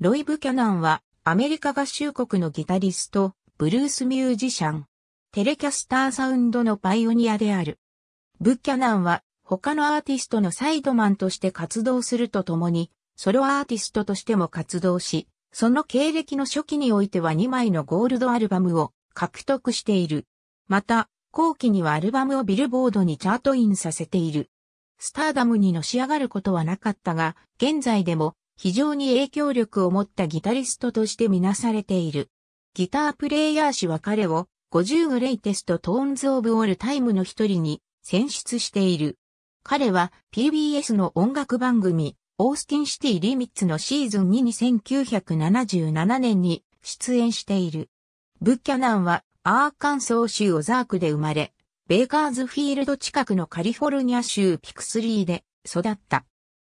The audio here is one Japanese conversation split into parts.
ロイ・ブキャナンはアメリカ合衆国のギタリスト、ブルースミュージシャン、テレキャスターサウンドのパイオニアである。ブキャナンは他のアーティストのサイドマンとして活動するとともに、ソロアーティストとしても活動し、その経歴の初期においては2枚のゴールドアルバムを獲得している。また、後期にはアルバムをビルボードにチャートインさせている。スターダムにのし上がることはなかったが、現在でも非常に影響力を持ったギタリストとしてみなされている。ギタープレイヤー誌は彼を50 Greatest Tones of All Time の一人に選出している。彼は PBS の音楽番組 Austin City Limits のシーズン2に1977年に出演している。ブッキャナンはアーカンソー州オザークで生まれ、ベーカーズフィールド近くのカリフォルニア州ピクスリーで育った。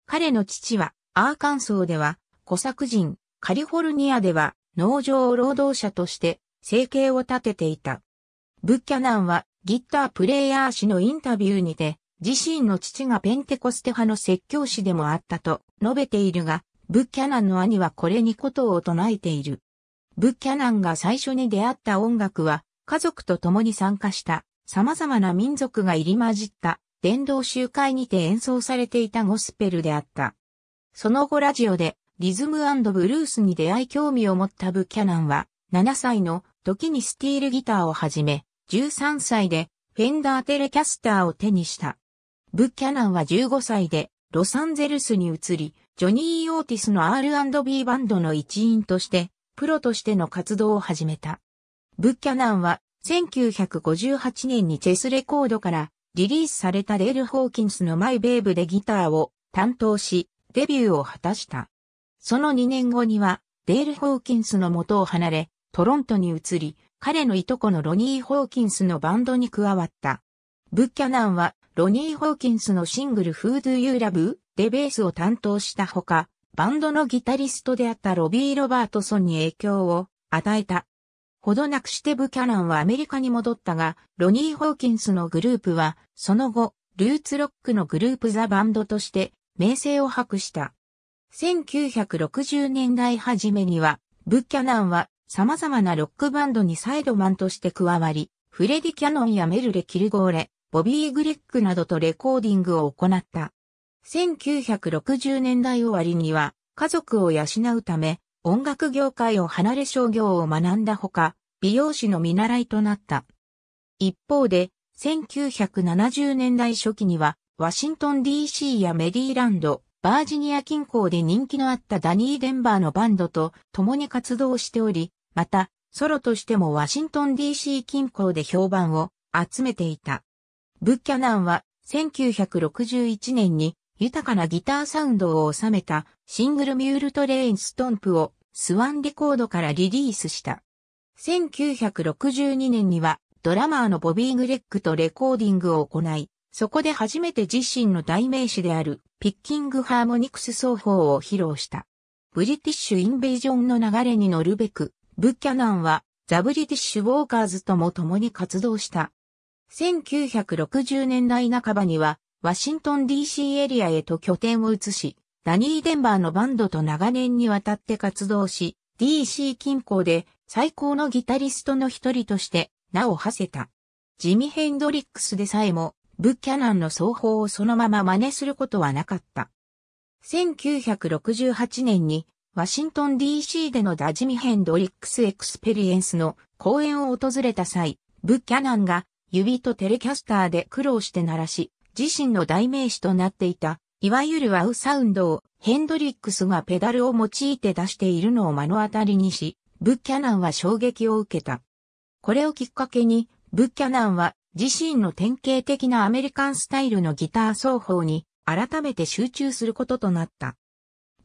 彼の父はアーカンソーでは小作人、カリフォルニアでは農場労働者として生計を立てていた。ブッキャナンはギッタープレイヤー誌のインタビューにて自身の父がペンテコステ派の説教師でもあったと述べているが、ブッキャナンの兄はこれにことを唱えている。ブッキャナンが最初に出会った音楽は、家族と共に参加した様々な民族が入り混じった伝道集会にて演奏されていたゴスペルであった。その後ラジオでリズムブルースに出会い興味を持ったブキャナンは、7歳の時にスティールギターを始め、13歳でフェンダーテレキャスターを手にした。ブキャナンは15歳でロサンゼルスに移り、ジョニー・オーティスの R&B バンドの一員として、プロとしての活動を始めた。ブッキャナンは1958年にチェスレコードからリリースされたデール・ホーキンスのマイ・ベーブでギターを担当し、デビューを果たした。その2年後には、デール・ホーキンスの元を離れ、トロントに移り、彼のいとこのロニー・ホーキンスのバンドに加わった。ブッキャナンはロニー・ホーキンスのシングル Who Do You Love? でベースを担当したほか、バンドのギタリストであったロビー・ロバートソンに影響を与えた。ほどなくしてブキャナンはアメリカに戻ったが、ロニー・ホーキンスのグループは、その後、ルーツロックのグループザ・バンドとして名声を博した。1960年代初めには、ブッキャナンは様々なロックバンドにサイドマンとして加わり、フレディ・キャノンやメルレ・キルゴーレ、ボビー・グレッグなどとレコーディングを行った。1960年代終わりには家族を養うため音楽業界を離れ商業を学んだほか美容師の見習いとなった。一方で1970年代初期にはワシントン DC やメリーランド、バージニア近郊で人気のあったダニー・デンバーのバンドと共に活動しており、またソロとしてもワシントン DC 近郊で評判を集めていた。ブッキャナンは1961年に豊かなギターサウンドを収めたシングル Mule Train Stomp をスワンレコードからリリースした。1962年にはドラマーのボビー・グレッグとレコーディングを行い、そこで初めて自身の代名詞であるピッキングハーモニクス奏法を披露した。ブリティッシュ・インベージョンの流れに乗るべく、ブッキャナンはザ・ブリティッシュ・ウォーカーズとも共に活動した。1960年代半ばには、ワシントン DC エリアへと拠点を移し、ダニー・デンバーのバンドと長年にわたって活動し、DC 近郊で最高のギタリストの一人として名を馳せた。ジミ・ヘンドリックスでさえも、ブッキャナンの奏法をそのまま真似することはなかった。1968年にワシントン DC での The Jimi Hendrix Experience の公演を訪れた際、ブッキャナンが指とテレキャスターで苦労して鳴らし、自身の代名詞となっていた、いわゆるワウサウンドをヘンドリックスがペダルを用いて出しているのを目の当たりにし、ブッキャナンは衝撃を受けた。これをきっかけに、ブッキャナンは自身の典型的なアメリカンスタイルのギター奏法に改めて集中することとなった。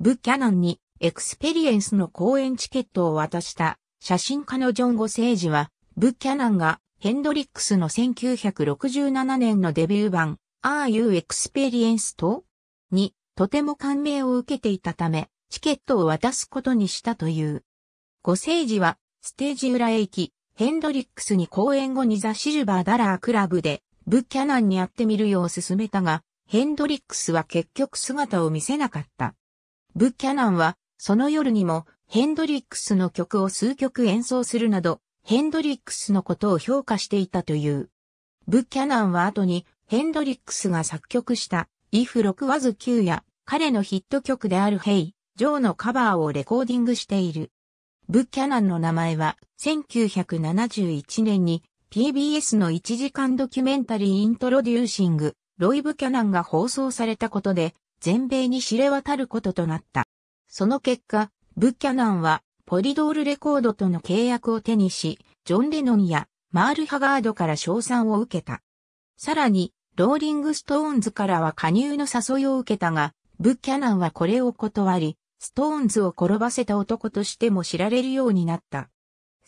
ブキャナンにエクスペリエンスの公演チケットを渡した写真家のジョン・ゴセージは、ブキャナンがヘンドリックスの1967年のデビュー盤 Are You Experienced? にとても感銘を受けていたため、チケットを渡すことにしたという。ゴセージはステージ裏へ行き、ヘンドリックスに公演後にザ・シルバー・ダラークラブでブッキャナンに会ってみるよう勧めたが、ヘンドリックスは結局姿を見せなかった。ブッキャナンはその夜にもヘンドリックスの曲を数曲演奏するなど、ヘンドリックスのことを評価していたという。ブッキャナンは後にヘンドリックスが作曲した If 6 was 9や彼のヒット曲である Hey, ジョーのカバーをレコーディングしている。ブキャナンの名前は1971年に PBS の1時間ドキュメンタリーイントロデューシング、ロイ・ブキャナンが放送されたことで全米に知れ渡ることとなった。その結果、ブキャナンはポリドールレコードとの契約を手にし、ジョン・レノンやマール・ハガードから賞賛を受けた。さらに、ローリング・ストーンズからは加入の誘いを受けたが、ブキャナンはこれを断り、ストーンズを転ばせた男としても知られるようになった。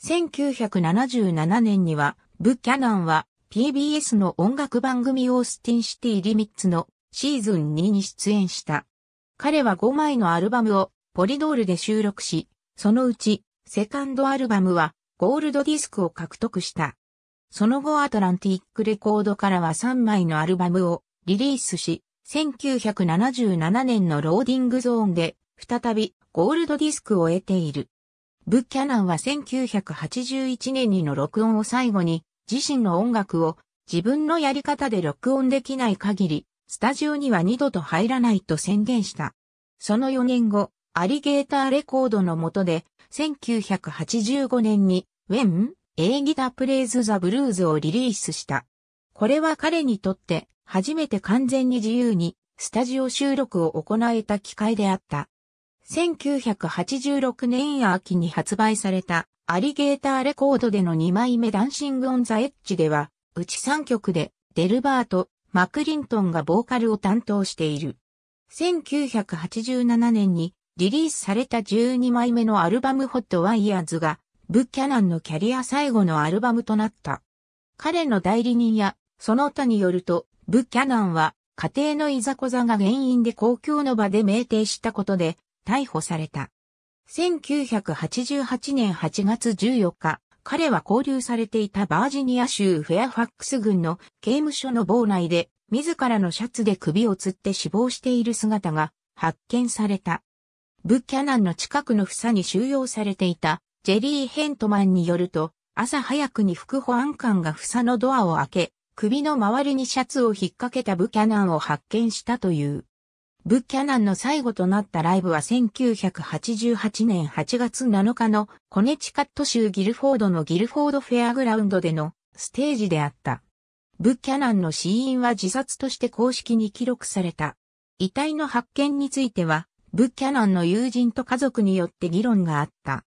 1977年には、ブキャナンは PBS の音楽番組オースティンシティリミッツのシーズン2に出演した。彼は5枚のアルバムをポリドールで収録し、そのうちセカンドアルバムはゴールドディスクを獲得した。その後アトランティックレコードからは3枚のアルバムをリリースし、1977年のローディングゾーンで再びゴールドディスクを得ている。ブッキャナンは1981年にの録音を最後に自身の音楽を自分のやり方で録音できない限り、スタジオには二度と入らないと宣言した。その4年後、アリゲーターレコードの下で、1985年に、ウェン、エーギタープレイズ・ザ・ブルーズをリリースした。これは彼にとって初めて完全に自由にスタジオ収録を行えた機会であった。1986年秋に発売されたアリゲーターレコードでの2枚目ダンシング・オン・ザ・エッジでは、うち3曲でデルバート、マクリントンがボーカルを担当している。1987年にリリースされた12枚目のアルバムホットワイヤーズが、ブッキャナンのキャリア最後のアルバムとなった。彼の代理人や、その他によると、ブッキャナンは、家庭のいざこざが原因で公共の場で酩酊したことで、逮捕された。1988年8月14日、彼は交留されていたバージニア州フェアファックス郡の刑務所の房内で、自らのシャツで首を吊って死亡している姿が発見された。ブッキャナンの近くの房に収容されていたジェリー・ヘントマンによると、朝早くに副保安官が房のドアを開け、首の周りにシャツを引っ掛けたブキャナンを発見したという。ブッキャナンの最後となったライブは1988年8月7日のコネチカット州ギルフォードのギルフォードフェアグラウンドでのステージであった。ブッキャナンの死因は自殺として公式に記録された。遺体の発見についてはブッキャナンの友人と家族によって議論があった。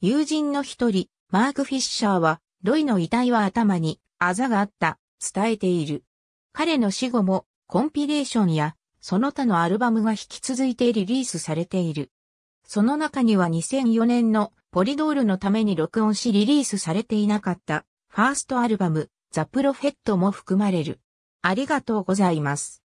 友人の一人、マーク・フィッシャーは、ロイの遺体は頭にあざがあった、伝えている。彼の死後も、コンピレーションや、その他のアルバムが引き続いてリリースされている。その中には2004年のポリドールのために録音しリリースされていなかったファーストアルバムザ・プロフェットも含まれる。ありがとうございます。